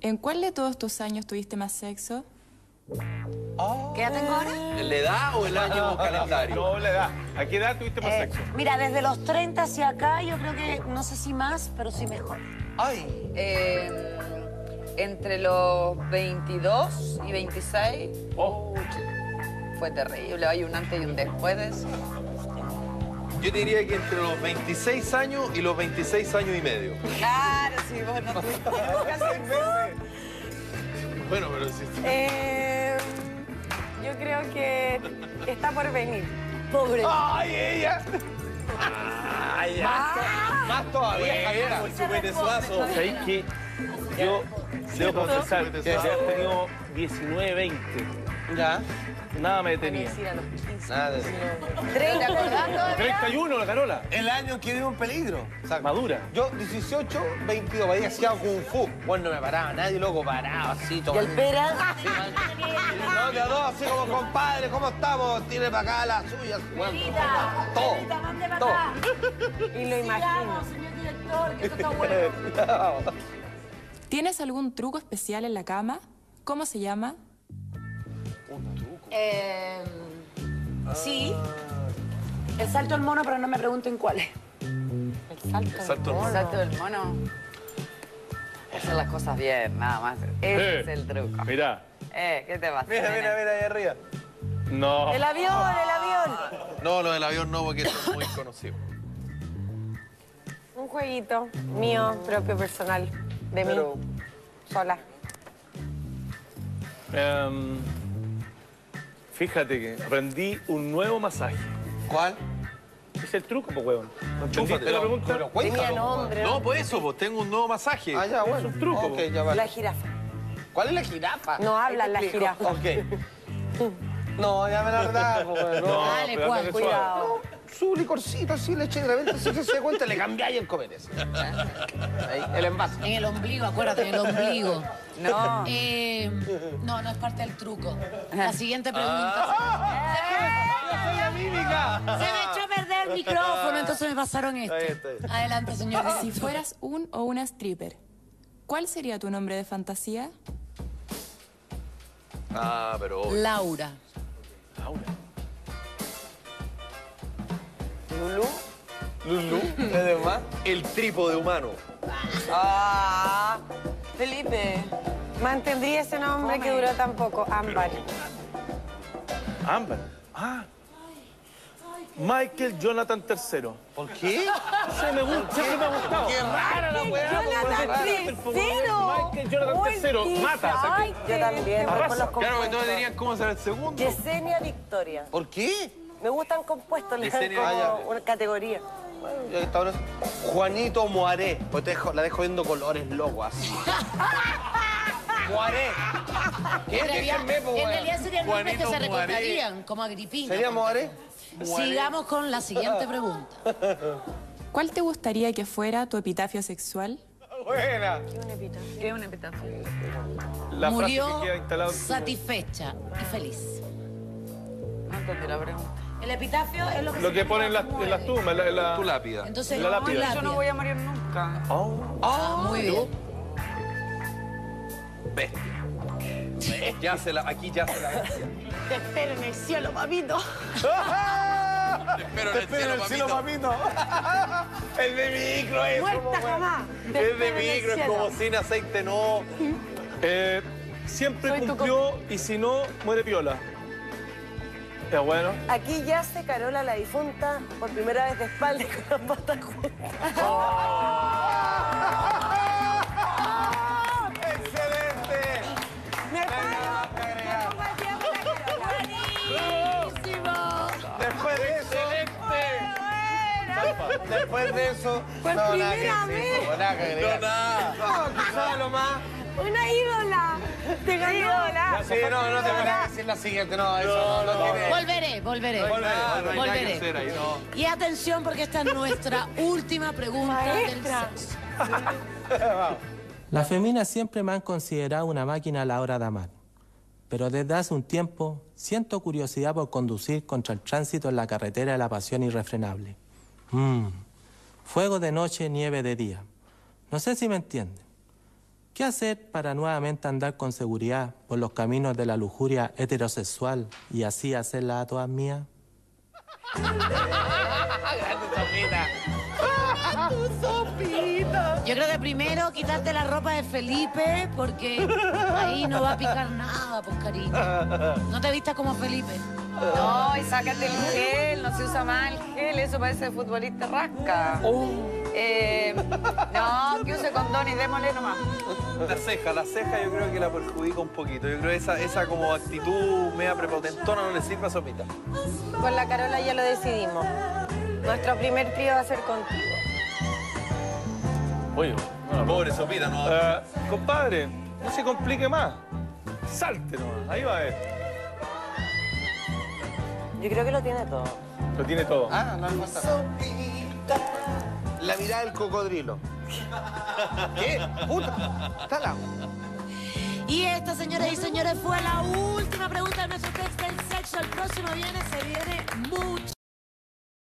¿En cuál de todos tus años tuviste más sexo? ¿Qué edad tengo ahora? ¿La edad o el año calendario? No, la edad. ¿A qué edad tuviste más Eh, sexo? mira, desde los 30 hacia acá, yo creo que no sé si más, pero sí mejor. Ay, Eh, entre los 22 y 26 Oh, fue terrible. Hay un antes y un después de eso. Yo diría que entre los 26 años y los 26 años y medio. Claro, sí, vos no tuviste Bueno, pero sí. Eh, yo creo que está por venir. Pobre. ¡Ay, ella! Más todavía, Javiera. Chupete suazo. ¿Sabéis que yo debo confesar que ya he tenido 19, 20. Ya. Nada me detenía. Nada de eso. ¿Te acordás todavía? 31, la Carola. El año que vivo en peligro. Madura. Yo, 18, 22, ahí hacía kung fu. Bueno, no me paraba nadie, loco, parado así, todo. Y el pera. No, de a dos, así como compadre, ¿cómo estamos? Tiene para acá la suya. Bueno, todo. todo. Y lo imagino. señor director, que esto está bueno. ¿Tienes algún truco especial en la cama? ¿Cómo se llama? Eh, sí. El salto del mono, pero no me pregunten cuál es. El salto. Exacto. del mono. El mono. Hacer las cosas bien, nada más. Ese es el truco. Mira. Eh, ¿qué te pasa? Mira, nene? mira, mira ahí arriba. No. El avión, el avión. No, lo del avión no, porque eso es muy conocido. Un jueguito mío, propio, personal, de mí, Pero- sola. Em, fíjate que rendí un nuevo masaje. ¿Cuál? Es el truco, pues, huevón. ¿No entendiste la pregunta? Pero Tenía cuéntalo. nombre. No, pues eso, pues tengo un nuevo masaje. Ah, ya, bueno. un truco, Ok, ya va. La jirafa. ¿Cuál es la jirafa? No hablan las jirafas. Ok. No, ya me la verdad, pues, no. No, Dale, suave. Cuidado. Su licorcito así le eché y de repente si se da cuenta le cambiáis el comer ese. Ahí, el envase. En el ombligo, acuérdate, en el ombligo. No. Eh, no, no es parte del truco. La siguiente pregunta. Se me echó a perder el micrófono, entonces me pasaron esto. Ahí está. Adelante, señor. Si fueras un o una stripper, ¿cuál sería tu nombre de fantasía? Ah, pero. Laura. Lulú. Lulú. Además. El trípode humano. Ah, Felipe. Mantendría ese nombre que duró tan poco, Ámbar. Ámbar. Ah. Michael Jonathan III. ¿Por qué? Se me gusta, siempre me ha gustado. Qué rara la weá. ¡Jonathan Tercero! Michael Jonathan III. Mata. Ay, yo también, voy por los Claro, que no compuestos. tenían cómo ser el segundo. Yesenia Victoria. ¿Por qué? Me gustan compuestos, le dan como Ah, una categoría. Bueno, ya que está ahora- Juanito Moaré. Pues te dejo- la dejo viendo colores locos así. Moaré. ¿Qué? En realidad, Déjenme, po, en realidad serían nombres que se recordarían, como Agripina. ¿Sería Moaré? Sigamos con la siguiente pregunta. ¿Cuál te gustaría que fuera tu epitafio sexual? Buena. ¿Qué es un epitafio? La frase Murió que queda tu- satisfecha y feliz. No entendí la pregunta. El epitafio es lo que, Lo que ponen en las, en las tumbas. en la- en la- Tu lápida. Entonces, La no, lápida. Yo no voy a morir nunca. Ah, muy bien. Bestia. Ya se la, aquí ya se la bestia. Te espero en el cielo, papito. Te espero en el cielo, papito. papito. El de micro eso. Muerta jamás. Te Es de espero el micro, es como sin aceite, no. Eh, siempre Soy cumplió y si no, muere piola. Es bueno. Aquí yace Carola la difunta por primera vez de espalda y con las patas juntas. ¡Excelente! Después de eso. Por no, nada que primera vez. nada que agregar. No, nada. No, quizás lo más. Una ídola. Te ganó. Ídola. Sí, no, no te voy a decir la siguiente, no, eso no, no tiene. Volveré, volveré. No Volveré. hacer ahí, no. Y atención porque esta es nuestra última pregunta Maestra. del sexo. Las feminas siempre me han considerado una máquina a la hora de amar, pero desde hace un tiempo siento curiosidad por conducir contra el tránsito en la carretera de la pasión irrefrenable. Mm. Fuego de noche, nieve de día. No sé si me entienden. ¿Qué hacer para nuevamente andar con seguridad por los caminos de la lujuria heterosexual y así hacerla a todas mías? Yo creo que primero quitarte la ropa de Felipe, porque ahí no va a picar nada, pues cariño. No te vistas como Felipe. No, y sácate el gel, no se usa mal eso parece de futbolista rasca. Eh, no, que use condón y démosle nomás. La ceja, la ceja yo creo que la perjudica un poquito. Yo creo que esa, esa como actitud media prepotentona no le sirve a Sopita. Con la Carola ya lo decidimos. Nuestro primer trío va a ser contigo. Oye, bueno, Pobre Sopita, no. Eh, compadre, no se complique más. Salte nomás, ahí va a ver. Yo creo que lo tiene todo. Lo tiene todo. Ah, no falta. La mirada del cocodrilo. ¿Qué? Puta. Está la... Y esta, señoras y señores, fue la última pregunta de nuestro test del sexo. El próximo viene, se viene mucho.